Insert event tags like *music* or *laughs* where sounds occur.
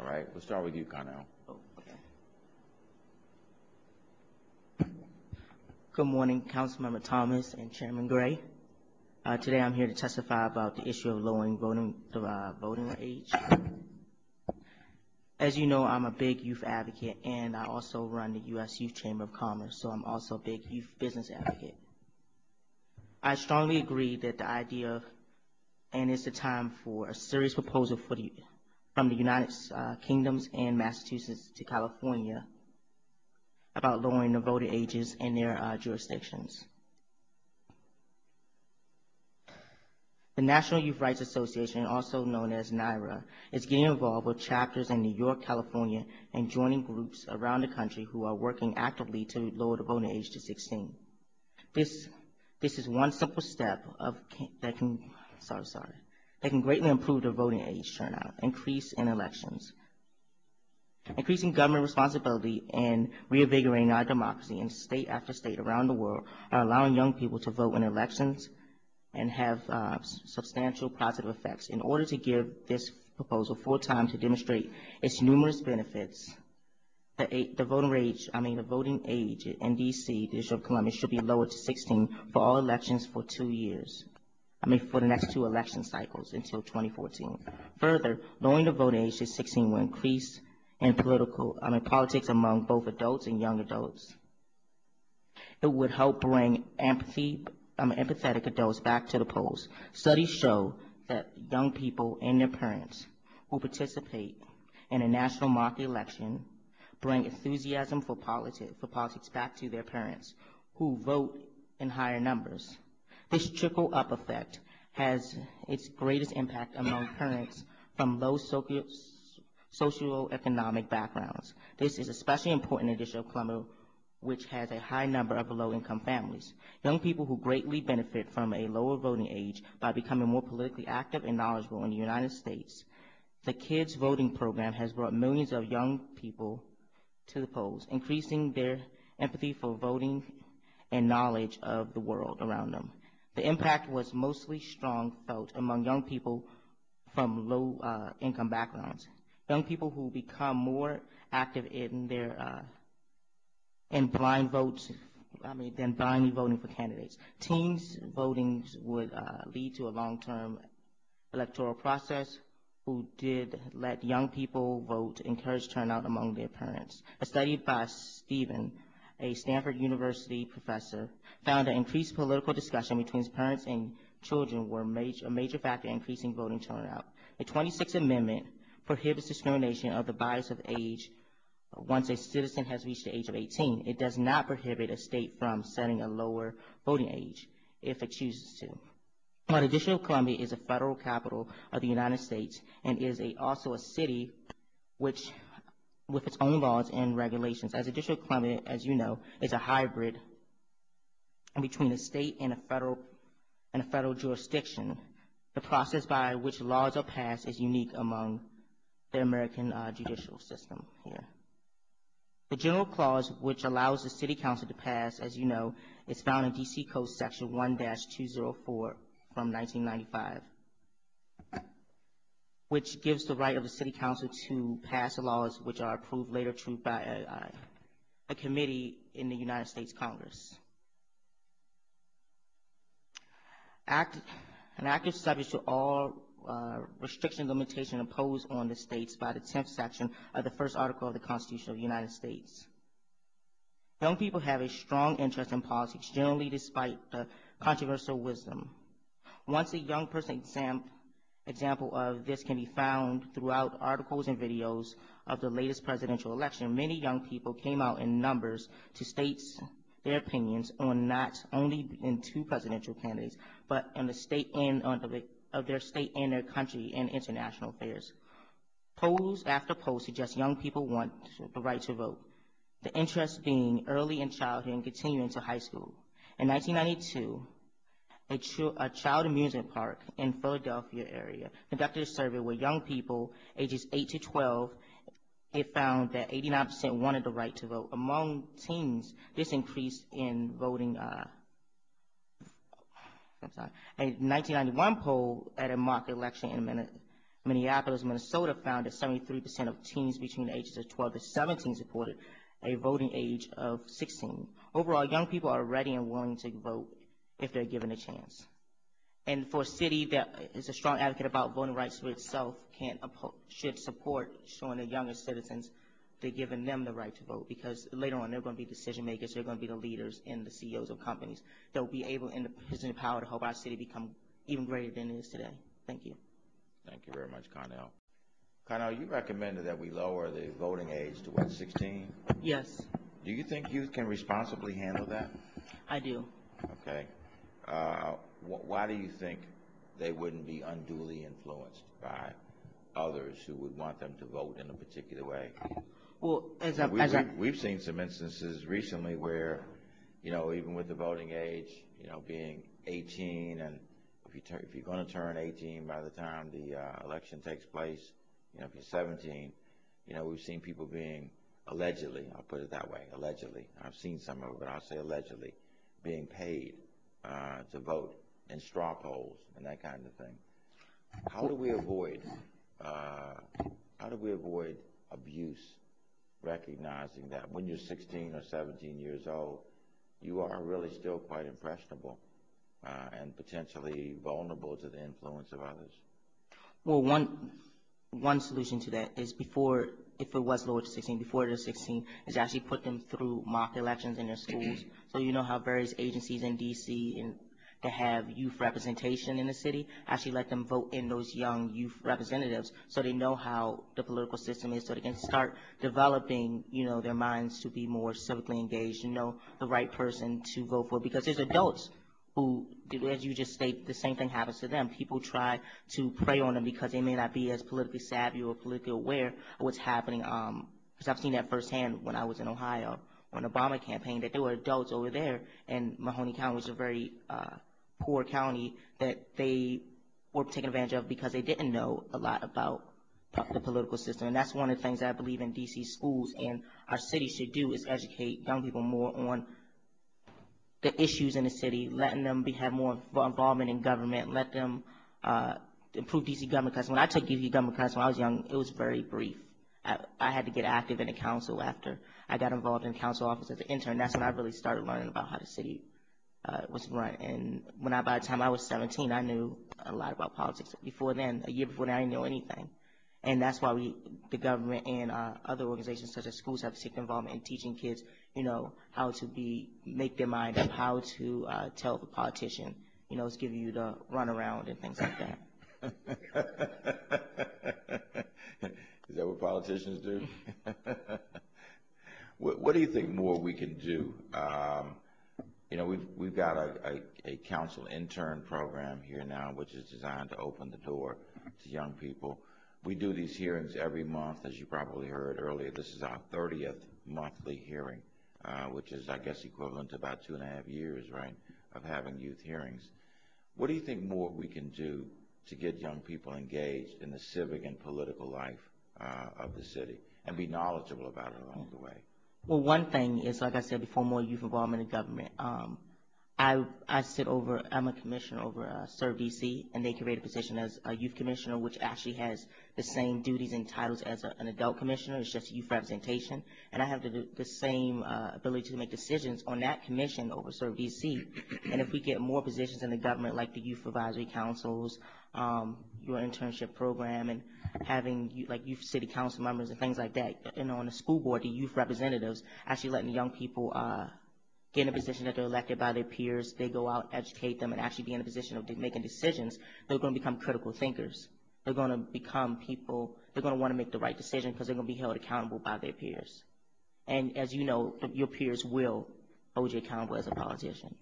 All right, we'll start with you, Connell. Oh. Good morning, Councilmember Thomas and Chairman Gray. Uh, today I'm here to testify about the issue of lowering voting, uh, voting age. As you know, I'm a big youth advocate and I also run the U.S. Youth Chamber of Commerce, so I'm also a big youth business advocate. I strongly agree that the idea and it's the time for a serious proposal for the, from the United uh, Kingdoms and Massachusetts to California about lowering the voting ages in their uh, jurisdictions. The National Youth Rights Association, also known as NYRA, is getting involved with chapters in New York, California, and joining groups around the country who are working actively to lower the voting age to 16. This, this is one simple step of, that can, sorry, sorry, that can greatly improve the voting age turnout, increase in elections, increasing government responsibility and reinvigorating our democracy in state after state around the world are allowing young people to vote in elections and have uh, substantial positive effects. In order to give this proposal full time to demonstrate its numerous benefits, the, the voting age, I mean the voting age in D.C., District of Columbia, should be lowered to 16 for all elections for two years. I mean, for the next two election cycles until 2014. Further, lowering the voting age to 16 will increase in political, I mean, politics among both adults and young adults. It would help bring empathy um, empathetic adults back to the polls. Studies show that young people and their parents who participate in a national mock election bring enthusiasm for, politi- for politics back to their parents who vote in higher numbers. This trickle up effect has its greatest impact among parents from low socio- socioeconomic backgrounds. This is especially important in the District of Columbia which has a high number of low-income families. Young people who greatly benefit from a lower voting age by becoming more politically active and knowledgeable in the United States. The Kids Voting Program has brought millions of young people to the polls, increasing their empathy for voting and knowledge of the world around them. The impact was mostly strong felt among young people from low uh, income backgrounds. Young people who become more active in their uh, and blind votes, I mean, than blindly voting for candidates. Teens voting would uh, lead to a long-term electoral process who did let young people vote, encourage turnout among their parents. A study by Stephen, a Stanford University professor, found that increased political discussion between parents and children were major, a major factor in increasing voting turnout. The 26th Amendment prohibits discrimination of the bias of age once a citizen has reached the age of 18. It does not prohibit a state from setting a lower voting age if it chooses to. While the District of Columbia is a federal capital of the United States and is also a city which, with its own laws and regulations, as a District Columbia, as you know, is a hybrid between a state and a federal and a federal jurisdiction. The process by which laws are passed is unique among the American uh, judicial system here. The general clause, which allows the City Council to pass, as you know, is found in D.C. Code Section 1-204 from 1995, which gives the right of the City Council to pass laws which are approved later by a, a committee in the United States Congress. Act, an act is subject to all uh, restriction limitation imposed on the states by the 10th section of the first article of the Constitution of the United States. Young people have a strong interest in politics, generally despite the controversial wisdom. Once a young person example of this can be found throughout articles and videos of the latest presidential election. Many young people came out in numbers to state their opinions on not only in two presidential candidates, but on the state and of their state and their country and international affairs. Polls after polls suggest young people want the right to vote, the interest being early in childhood and continuing to high school. In 1992, a, ch- a, child amusement park in Philadelphia area conducted a survey with young people ages 8 to 12 it found that 89% wanted the right to vote. Among teens, this increased in voting uh, a 1991 poll at a mock election in, Minneapolis, Minnesota found that 73% of teens between the ages of 12 to 17 supported a voting age of 16. Overall, young people are ready and willing to vote if they're given a chance. And for a city that is a strong advocate about voting rights for itself, can't, should support showing the younger citizens they're giving them the right to vote because later on they're going to be decision makers, they're going to be the leaders and the CEOs of companies that will be able in the position of power to help our city become even greater than it is today. Thank you. Thank you very much, Connell. Connell, you recommended that we lower the voting age to what, 16? Yes. Do you think youth can responsibly handle that? I do. Okay. Uh, wh why do you think they wouldn't be unduly influenced by others who would want them to vote in a particular way? Well, as I, we, as I, we've seen some instances recently where, you know, even with the voting age, you know, being 18, and if you if you're going to turn 18 by the time the uh, election takes place, you know, if you're 17, you know, we've seen people being allegedly, I'll put it that way, allegedly. I've seen some of it, but I'll say allegedly, being paid uh, to vote in straw polls and that kind of thing. How do we avoid uh, how do we avoid abuse recognizing that when you're 16 or 17 years old, you are really still quite impressionable uh, and potentially vulnerable to the influence of others. Well, one one solution to that is before, if it was lowered to 16, before they're 16, is actually put them through mock elections in their schools. so you know how various agencies in D.C. and to have youth representation in the city, actually let them vote in those young youth representatives so they know how the political system is so they can start developing, you know, their minds to be more civically engaged and know the right person to vote for because there's adults who, as you just state, the same thing happens to them. People try to prey on them because they may not be as politically savvy or politically aware of what's happening. Um, because I've seen that firsthand when I was in Ohio on the Obama campaign, that there were adults over there in Mahoning County, is a very uh, poor county that they were taken advantage of because they didn't know a lot about the political system. And that's one of the things I believe in D.C. schools and our city should do is educate young people more on the issues in the city, letting them be, have more involvement in government, let them uh, improve D.C. government. Because when I took D.C. government class when I was young, it was very brief. I, I had to get active in the council after I got involved in council office as an intern. That's when I really started learning about how the city uh, was run. And when I, by the time I was 17, I knew a lot about politics. Before then, a year before then, I didn't know anything. And that's why we, the government and uh, other organizations such as schools have take involvement in teaching kids, you know, how to be, make their mind up, how to uh, tell the politician, you know, give you the runaround and things like that. *laughs* Is that what politicians do? *laughs* what, what, do you think more we can do? Um, you know, we've we've got a, a, a, council intern program here now, which is designed to open the door to young people. We do these hearings every month, as you probably heard earlier. This is our 30th monthly hearing, uh, which is, I guess, equivalent to about two and a half years, right, of having youth hearings. What do you think more we can do to get young people engaged in the civic and political life uh, of the city and be knowledgeable about it along the way? Well, one thing is, like I said before, more youth involvement in government. Um, I I sit over. I'm a commissioner over uh, Serve DC, and they create a position as a youth commissioner, which actually has the same duties and titles as a, an adult commissioner. It's just youth representation, and I have the the same uh, ability to make decisions on that commission over Serve DC. And if we get more positions in the government, like the youth advisory councils, um, your internship program, and having like youth city council members and things like that, and on the school board, the youth representatives, actually letting young people. Uh, get in a position that they're elected by their peers, they go out, educate them, and actually be in a position of making decisions, they're going to become critical thinkers. They're going to become people, they're going to want to make the right decision because they're going to be held accountable by their peers. And as you know, your peers will hold you accountable as a politician.